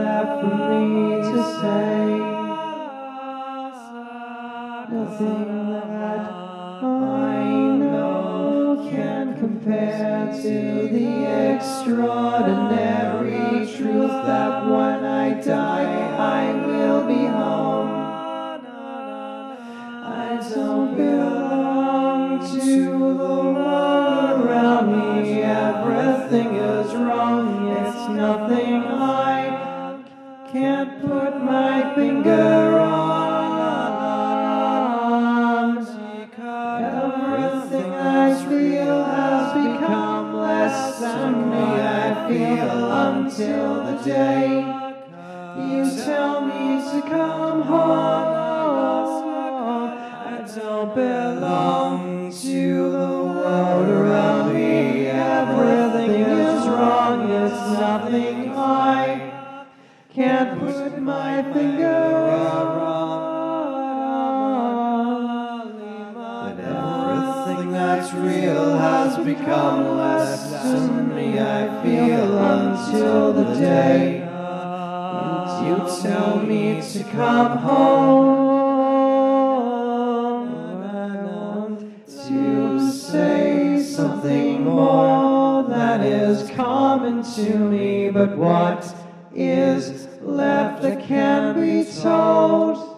me to say nothing that I know can compare to the extraordinary truth that when I die I will be home. I don't belong to the world can't put my finger on. Everything that's real has become less than me. I feel until the day you tell me to come home. I don't belong to the world around me. Everything is wrong. It's nothing I can't put my finger on. But everything that's real has become less than me. I feel until the day you tell me to come home to say something more that is common to me, but what is left that can be told